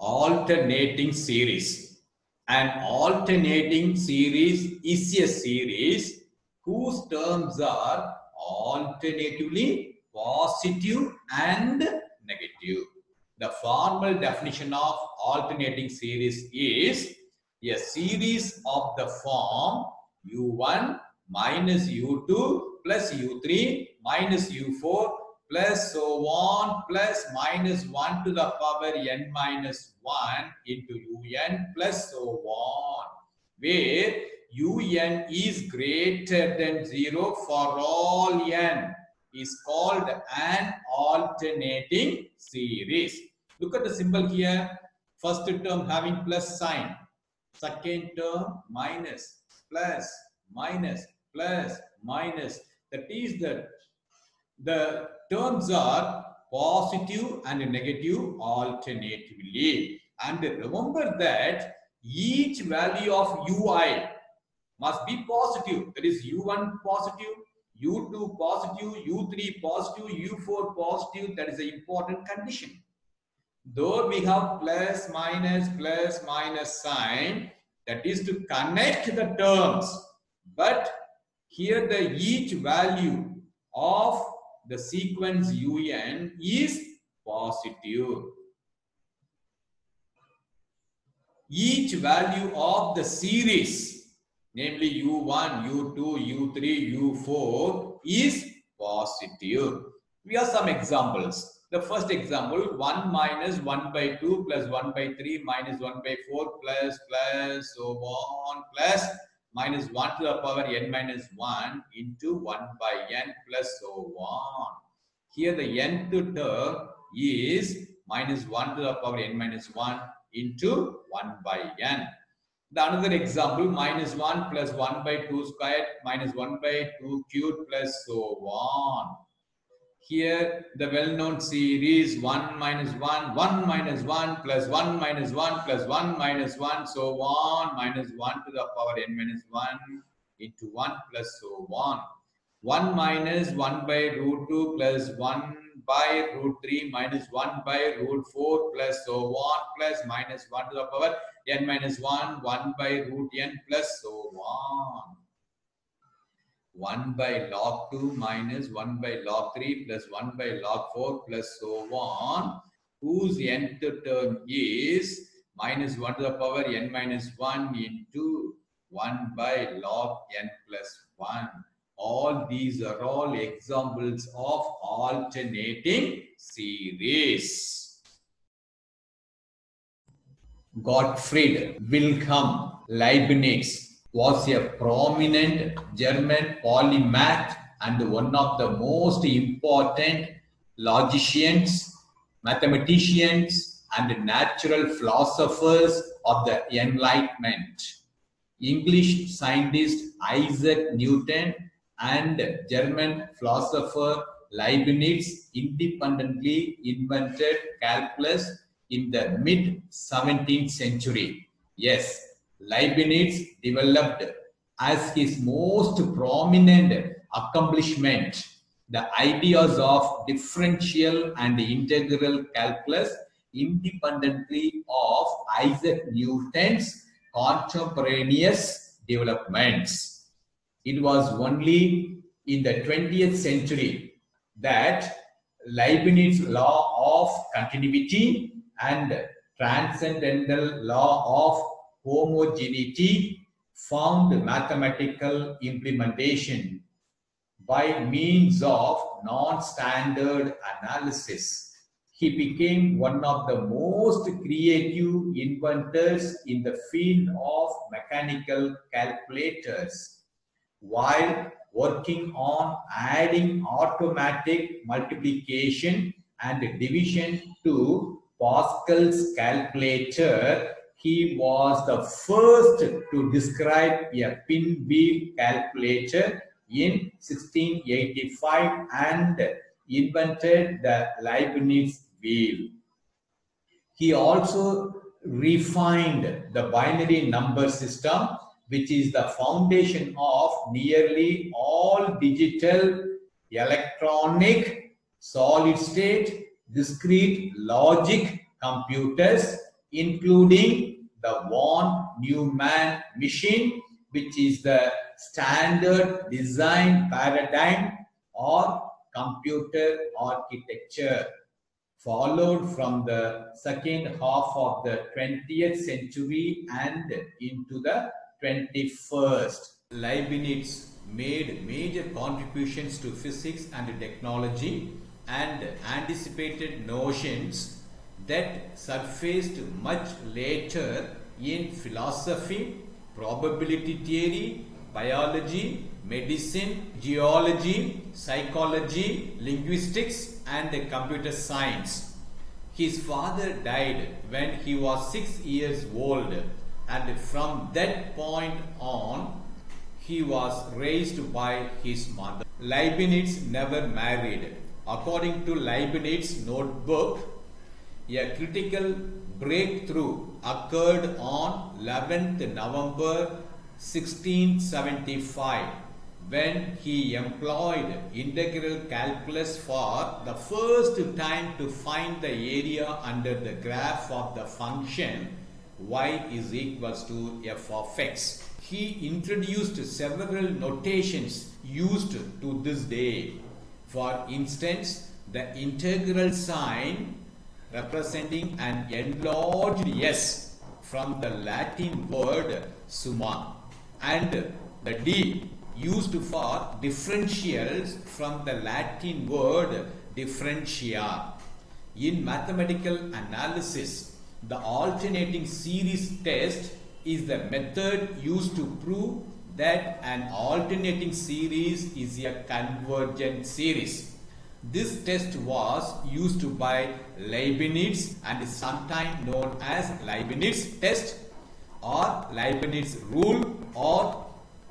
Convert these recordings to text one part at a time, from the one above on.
alternating series. An alternating series is a series whose terms are alternatively positive and negative. The formal definition of alternating series is a series of the form u1 minus u2 plus u3 minus u4 plus so on plus minus 1 to the power n minus 1 into un plus so on where un is greater than 0 for all n is called an alternating series. Look at the symbol here. First term having plus sign. Second term minus, plus, minus, plus, minus. That is the, the terms are positive and negative alternatively. And remember that each value of ui must be positive. That is u1 positive, u2 positive, u3 positive, u4 positive. That is an important condition. Though we have plus, minus, plus, minus sign, that is to connect the terms. But here the each value of the sequence un is positive. Each value of the series, namely u1, u2, u3, u4 is positive. We have some examples. The first example, 1 minus 1 by 2 plus 1 by 3 minus 1 by 4 plus plus so on plus minus 1 to the power n minus 1 into 1 by n plus so on. Here the nth term is minus 1 to the power n minus 1 into 1 by n. The another example, minus 1 plus 1 by 2 squared minus 1 by 2 cubed plus so on. Here, the well-known series 1 minus 1, 1 minus 1 plus 1 minus 1 plus 1 minus 1, so on, minus 1 to the power n minus 1 into 1 plus so on. 1 minus 1 by root 2 plus 1 by root 3 minus 1 by root 4 plus so on plus minus 1 to the power n minus 1, 1 by root n plus so on. 1 by log 2 minus 1 by log 3 plus 1 by log 4 plus so on, whose nth term is minus 1 to the power n minus 1 into 1 by log n plus 1. All these are all examples of alternating series. Gottfried Wilhelm Leibniz was a prominent German polymath and one of the most important logicians, mathematicians, and natural philosophers of the Enlightenment. English scientist Isaac Newton and German philosopher Leibniz independently invented calculus in the mid 17th century. Yes, Leibniz developed as his most prominent accomplishment the ideas of differential and integral calculus independently of Isaac Newton's contemporaneous developments. It was only in the 20th century that Leibniz's law of continuity and transcendental law of homogeneity found mathematical implementation by means of non-standard analysis. He became one of the most creative inventors in the field of mechanical calculators. While working on adding automatic multiplication and division to Pascal's calculator, he was the first to describe a pinwheel calculator in 1685 and invented the Leibniz wheel. He also refined the binary number system, which is the foundation of nearly all digital, electronic, solid state, discrete logic computers including the von Neumann machine, which is the standard design paradigm or computer architecture followed from the second half of the 20th century and into the 21st. Leibniz made major contributions to physics and technology and anticipated notions that surfaced much later in philosophy, probability theory, biology, medicine, geology, psychology, linguistics, and computer science. His father died when he was six years old, and from that point on, he was raised by his mother. Leibniz never married. According to Leibniz notebook, a critical breakthrough occurred on 11th November 1675 when he employed integral calculus for the first time to find the area under the graph of the function y is equals to f of x. He introduced several notations used to this day. For instance, the integral sign representing an enlarged s from the Latin word summa and the d used for differentials from the Latin word differentia. In mathematical analysis, the alternating series test is the method used to prove that an alternating series is a convergent series. This test was used by Leibniz and is sometimes known as Leibniz test or Leibniz rule or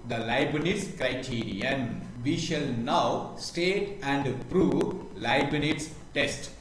the Leibniz criterion. We shall now state and prove Leibniz test.